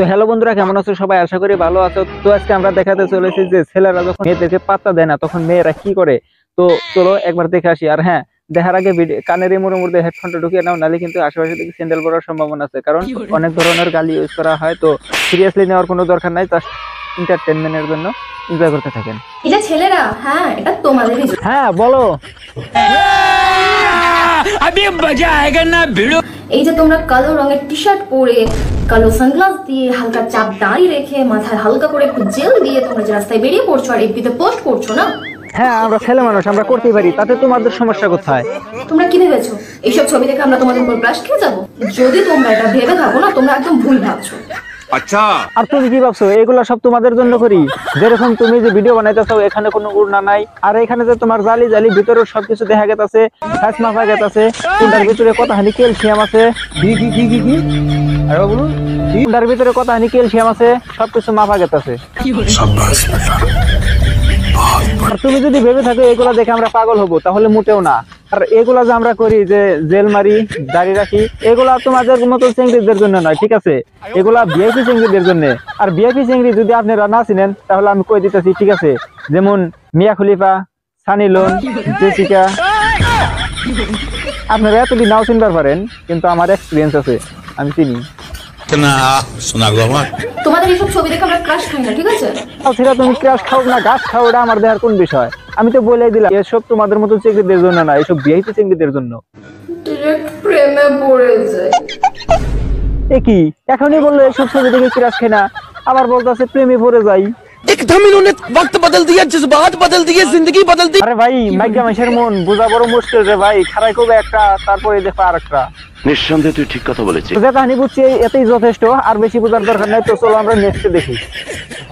তো হ্যালো বন্ধুরা কেমন আছো সবাই? আশা করি ভালো আছো। তো আজকে আমরা দেখাতে চলেছি যে ছেলেরা যখন মেয়েদেরকে পাত্তা দেয় না তখন মেয়েরা কি করে? তো চলো একবার দেখে আসি। আর হ্যাঁ দেখার আগে কানের এই মধ্যে হেডফোনটা ঢুকিয়ে নাও নালে কিন্তু আশেপাশে থেকে স্যান্ডেল পড়ার সম্ভাবনা আছে। কারণ অনেক ধরনের গালি ইউজ করা হয়। তো সিরিয়াসলি নেওয়ার কোনো দরকার নাই জাস্ট এন্টারটেনমেন্টের জন্য এনজয় করতে থাকেন। এটা ছেলেরা? হ্যাঁ এটা তোমাদেরই। হ্যাঁ বলো। अभी मजा आएगा ना भिड़ो এই যে তোমরা কালো রঙের টি শার্ট পরে কালো সানগ্লাস দিয়ে হালকা চাপ দাঁড়ি রেখে মাথায় হালকা করে একটু জেল দিয়ে তোমরা যে রাস্তায় বেরিয়ে পড়ছো আর এফবিতে পোস্ট করছো না হ্যাঁ আমরা ছেলে মানুষ আমরা করতেই পারি তাতে তোমাদের সমস্যা কোথায় তোমরা কি ভেবেছো এইসব ছবি দেখে আমরা তোমাদের উপর ক্রাশ খেয়ে যাবো যদি তোমরা এটা ভেবে থাকো না তোমরা একদম ভুল ভাবছো আচ্ছা। আর তুমি কি ভাবছ? সব তোমাদের জন্য করি? যেরকম তুমি যে ভিডিও বানাইতেছো এখানে কোনো উড়না নাই। আর এখানে যে তোমার জালি জালি ভিতরে সবকিছু দেখা গেতাছে মাফা গেতাছে ভিতরে কত হানি ক্যালসিয়াম আছে? কি কি কি কি আর বলুন ভিতরে কত হানি ক্যালসিয়াম আছে? সবকিছু মাফা গেতাছে। আর তুমি যদি ভেবে থাকো এগুলা দেখে আমরা পাগল হব তাহলে মোটেও না। আর এগুলা যে আমরা করি যে জেল মারি দাড়ি রাখি এগুলা তোমাদের মতো চিংড়িদের জন্য নয় ঠিক আছে? এগুলা বিআইপি চিংড়িদের জন্য। আর বিআইপি চিংড়ি যদি আপনারা না চিনেন তাহলে আমি কই দিতেছি ঠিক আছে? যেমন Mia Khalifa Sunny Leone Jessica. আপনারা এতদিন নাও চিনবার পারেন কিন্তু আমার এক্সপিরিয়েন্স আছে আমি চিনি। তোমাদের ছবি দেখে আমরা ক্রাশ খাই না ঠিক আছে? তুমি ক্রাশ খাও না গাছ খাও এটা আমার দেহার কোন বিষয়? আমি তো বলেই দিলাম এসব তোমাদের মতো চেংড়িদের জন্য না এসব ভিআইপি চেংড়িদের জন্য ডিরেক্ট প্রেমে পড়ে যায় এ কি এখনই বললো এসব ছবি দেখে ক্রাশ খায় না আবার বলতেছে প্রেমে পড়ে যাই एकदम इन्होंने वक्त बदल दिया जज्बात बदल दिए जिंदगी बदल दी আরে ভাই মাইকা মাইশের মন বোঝা বড় মুশকিল রে ভাই খারাই কবে একটা তারপরে দেখো আর একটা নিঃসন্দেহে তুই ঠিক কথা বলেছিস যে কাহিনী বুঝছি এতেই যথেষ্ট আর বেশি বোঝার দরকার নাই তো চলো আমরা নেক্সট দেখি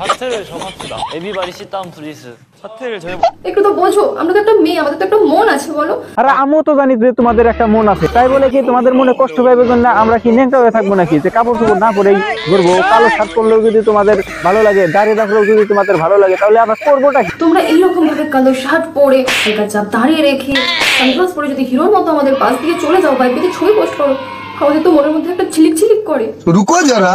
화태를 정합시다. 에비바리 시다운 브리스. 화태를 저희 একটু বোঝো আমরা তো একটা মেয়ে আমাদের তো একটা মন আছে বলো। আরে আমিও তো জানি যে তোমাদের একটা মন আছে। তাই বলে কি তোমাদের মনে কষ্ট পাইবে না আমরা কি নেংটা হয়ে থাকব নাকি? যে কাপড় চোপড় না পরেই ঘুরবো কালো শার্ট করলেও যদি তোমাদের ভালো লাগে দাঁড়িয়ে থাকলেও যদি তোমাদের ভালো লাগে তাহলে আমরা করবোটা কি? তোমরা এইরকম ভাবে কালো শার্ট পরে এটা চাপ দাঁড়িয়ে রেখে সানগ্লাস পরে যদি হিরোর মতো আমাদের পাশ দিয়ে চলে যাও বাইক দিয়ে ছবি পোস্ট করো। আমাদের তো মনের মধ্যে একটা ছিলিক ছিলিক করে। রুকো যারা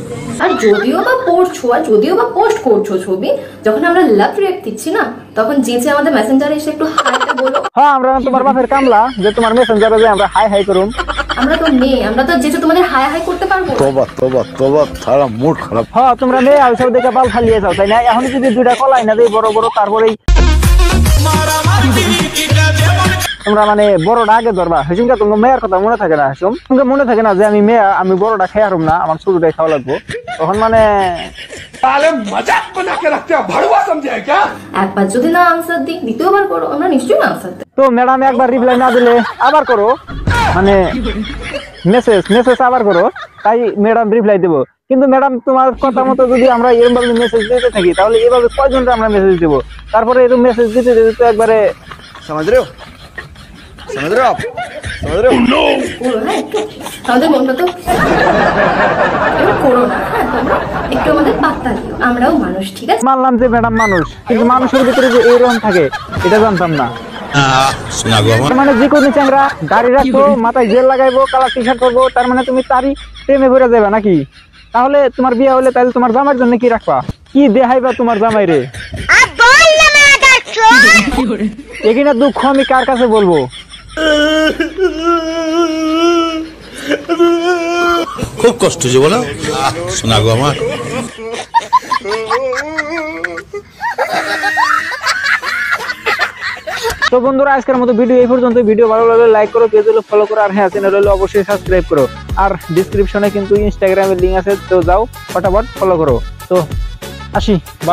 আর যদিও বা পড়ছো আর যদিও বা পোস্ট করছ ছবি যখন আমরা লাভ রিয়াক্ট দিচ্ছি না তখন যেচে আমাদের মেসেঞ্জারে এসে একটু হাইটা বলো। হ্যাঁ আমরা তোমার বাপের কামলা যে তোমার মেসেঞ্জারে যে আমরা হাই হাই করুম। আমরা তো মেয়ে আমরা তো যেচে তোমাদের হাই হাই করতে পারব। তোবা তোবা তোবা তারা মুড খারাপ। হ্যাঁ তোমরা মেয়ে আইসব দেখে বাল ফালিয়ে যাও তাই না? এখন যদি দুইটা কলাই না দেই বড় বড় তারপরেই তোমরা মানে বড়টা আগে ধরবা। হেসুমকা তোমার মেয়ের কথা মনে থাকে না হেসুম তোমাকে মনে থাকে না যে আমি মেয়া আমি বড়টা খেয়ে না আমার ছোটটাই খাওয়া লাগবো? তখন মানে আবার করো। মানে মেসেজ মেসেজ আবার করো তাই ম্যাডাম রিপ্লাই কিন্তু ম্যাডাম তোমার কথা যদি আমরা মেসেজ দিতে থাকি তাহলে আমরা মেসেজ তারপরে মেসেজ দিতে দিতে একবারে समझ रहे हो आप समझ रहे हो করো হ্যাঁ একটু আমাদের মনটা তো এবার করো না হ্যাঁ তোমরা একটু আমাদের পাত্তা দিও আমরাও মানুষ ঠিক আছে মানলাম যে ম্যাডাম মানুষ কিন্তু মানুষের ভিতরে যে এইরকম থাকে এটা জানতাম না শোনা গো আমার তার মানে যে কোনো চ্যাংরা দাড়ি রাখবো মাথায় জেল লাগাইবো কালার টি শার্ট করবো তার মানে তুমি তারই প্রেমে ভরে যাবে নাকি তাহলে তোমার বিয়ে হলে তাহলে তোমার জামাইয়ের জন্য কি রাখবা কি দেখাইবা তোমার জামাই রে এখানে দুঃখ আমি কার কাছে বলবো খুব কষ্ট যে বলো। শোনা গো আমার। তো বন্ধুরা, আজকের মতো ভিডিও এই পর্যন্ত ভিডিও ভালো লাগলে লাইক করো পেজ হলে ফলো করো, আর হ্যাঁ চ্যানেল হলে অবশ্যই সাবস্ক্রাইব করো। আর ডিসক্রিপশনে কিন্তু ইনস্টাগ্রামের লিঙ্ক আছে, তো যাও, ফটাফট ফলো করো। তো আসি বা